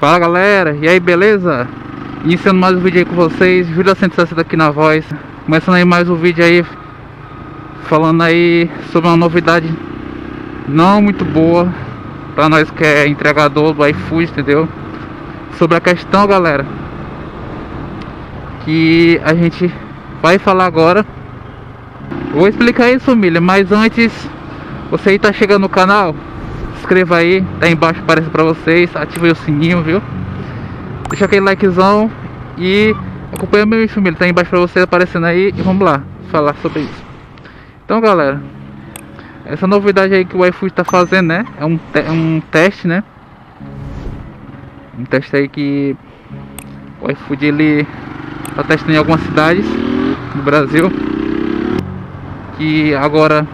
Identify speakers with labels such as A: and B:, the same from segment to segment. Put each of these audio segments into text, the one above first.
A: Fala galera, e aí beleza? Iniciando mais um vídeo aí com vocês, Júlio 160 aqui na voz. Começando aí mais um vídeo aí Falando aí sobre uma novidade Não muito boa Pra nós que é entregador do iFood, entendeu? Sobre a questão galera Que a gente vai falar agora. Vou explicar isso família, mas antes Você aí tá chegando no canal inscreva aí, tá aí embaixo aparece pra vocês, ativa o sininho, viu? Deixa aquele likezão e acompanha meu família, tá aí embaixo pra vocês aparecendo aí e vamos lá falar sobre isso. Então galera, essa novidade aí que o iFood tá fazendo, né? É um, te um teste, né? Um teste aí que o iFood ele tá testando em algumas cidades no Brasil. Que agora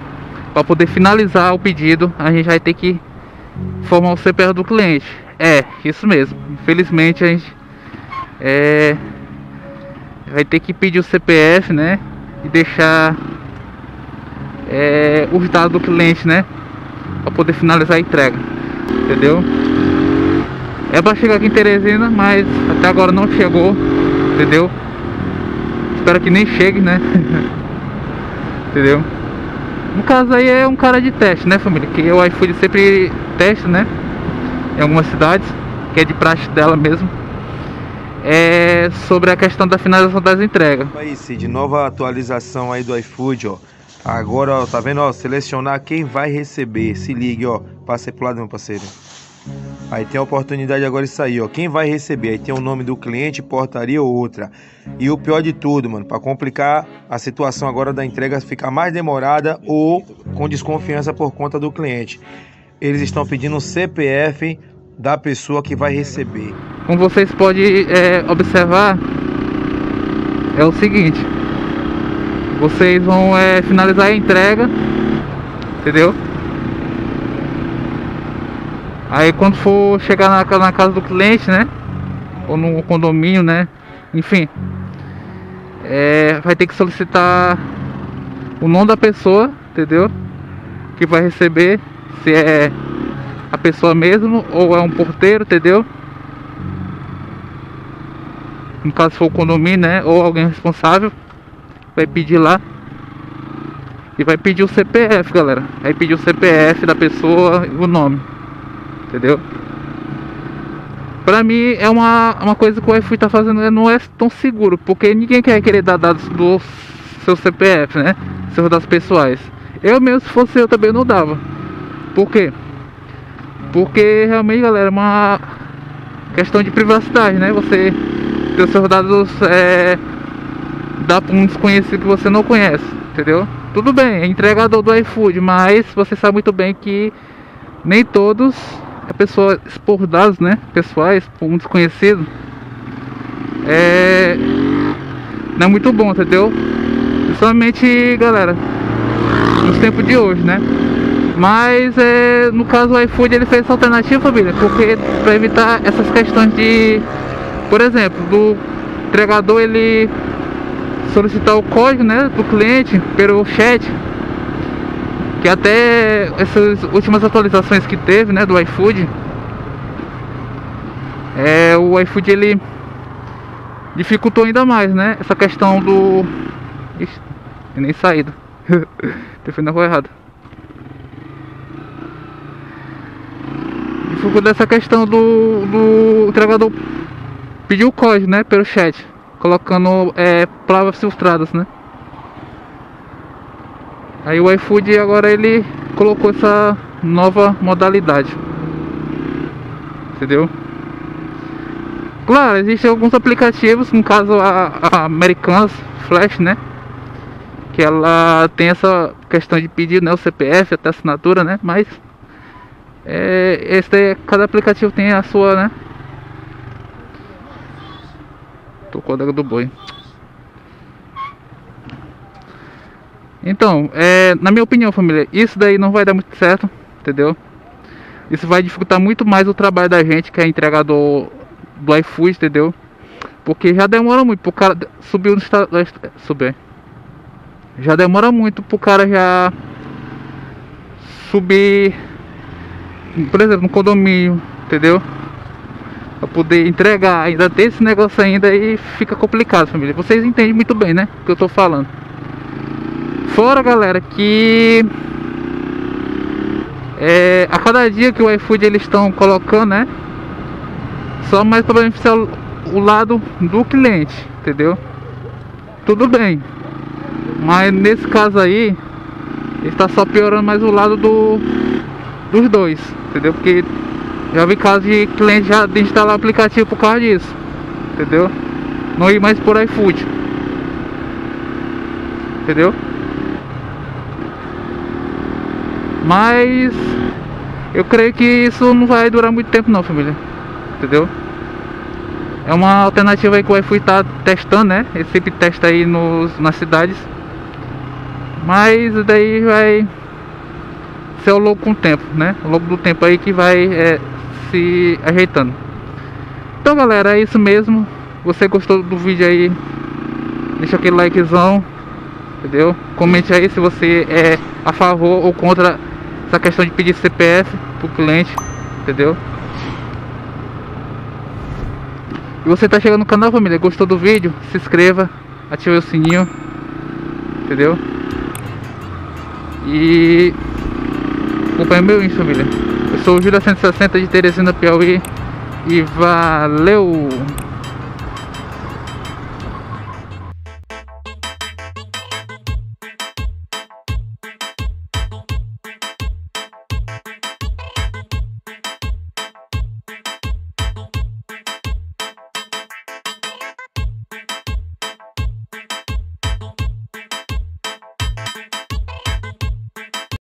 A: para poder finalizar o pedido, a gente vai ter que formar o CPF do cliente. É, isso mesmo. Infelizmente a gente é, vai ter que pedir o CPF, né? E deixar é, os dados do cliente, né? Para poder finalizar a entrega. Entendeu? É para chegar aqui em Teresina, mas até agora não chegou. Entendeu? Espero que nem chegue, né? entendeu? No caso aí é um cara de teste, né família? Que o iFood sempre testa, né? Em algumas cidades, que é de praxe dela mesmo. É sobre a questão da finalização das entregas.
B: Aí, Cid, nova atualização aí do iFood, ó. Agora, ó, tá vendo, ó, selecionar quem vai receber. Se ligue, ó. Passa aí pro lado, meu parceiro. Aí tem a oportunidade agora isso aí, ó. Quem vai receber? Aí tem o nome do cliente, portaria ou outra. E o pior de tudo, mano, para complicar a situação agora da entrega ficar mais demorada ou com desconfiança por conta do cliente. Eles estão pedindo o CPF da pessoa que vai receber.
A: Como vocês podem é, observar, é o seguinte: vocês vão é, finalizar a entrega, entendeu? Aí quando for chegar na, na casa do cliente, né? Ou no condomínio, né? Enfim. É, vai ter que solicitar o nome da pessoa, entendeu? Que vai receber. Se é a pessoa mesmo ou é um porteiro, entendeu? No caso for o condomínio, né? Ou alguém responsável. Vai pedir lá. E vai pedir o CPF, galera. Vai pedir o CPF da pessoa e o nome entendeu? Pra mim é uma, uma coisa que o iFood tá fazendo não é tão seguro, porque ninguém quer querer dar dados do seu CPF, né? Seus dados pessoais. Eu mesmo, se fosse eu, também não dava. Por quê? Porque realmente, galera, é uma questão de privacidade, né? Você ter os seus dados é, dá para um desconhecido que você não conhece, entendeu? Tudo bem, é entregador do iFood, mas você sabe muito bem que nem todos a pessoa expor dados, né, pessoais um desconhecido é não é muito bom, entendeu? Principalmente, galera, nos tempos de hoje, né? Mas é, no caso o iFood ele fez essa alternativa, família, porque para evitar essas questões de, por exemplo, do entregador ele solicitar o código, né, do cliente pelo chat que até essas últimas atualizações que teve, né, do iFood, é, o iFood ele dificultou ainda mais, né, essa questão do... Ixi, nem saído. Fui na rua errada. Dificultou essa questão do, do entregador pedir o código, né, pelo chat, colocando é, palavras filtradas, né. Aí o iFood agora ele colocou essa nova modalidade. Entendeu? Claro, existem alguns aplicativos, no caso a, a Americanas Flash, né? Que ela tem essa questão de pedir né, o CPF, até assinatura, né? Mas é, esse, cada aplicativo tem a sua, né? Tô com a do boi. Então, é, na minha opinião, família, isso daí não vai dar muito certo, entendeu? Isso vai dificultar muito mais o trabalho da gente, que é entregador do iFood, entendeu? Porque já demora muito pro cara subir no estado. Subir. Já demora muito pro cara já subir, por exemplo, no condomínio, entendeu? Pra poder entregar, ainda tem esse negócio ainda e fica complicado, família. Vocês entendem muito bem, né? O que eu tô falando. Fora, galera, que é, a cada dia que o iFood eles estão colocando, né? Só mais para beneficiar o, o lado do cliente, entendeu? Tudo bem. Mas nesse caso aí, está só piorando mais o lado do dos dois, entendeu? Porque já vi casos de cliente já instalar aplicativo por causa disso, entendeu? Não ir mais por iFood, entendeu? Mas eu creio que isso não vai durar muito tempo não, família, entendeu? É uma alternativa aí que o iFood está testando, né? Ele sempre testa aí nos, nas cidades. Mas daí vai ser ao longo com o tempo, né? Ao longo do tempo aí que vai é, se ajeitando. Então galera, é isso mesmo. Você gostou do vídeo aí? Deixa aquele likezão, entendeu? Comente aí se você é a favor ou contra essa questão de pedir CPF pro cliente, entendeu? E você tá chegando no canal, família, gostou do vídeo? Se inscreva, ative o sininho, entendeu? E acompanhe meu Insta, família. Eu sou o Júlia 160 de Teresina, Piauí. E valeu!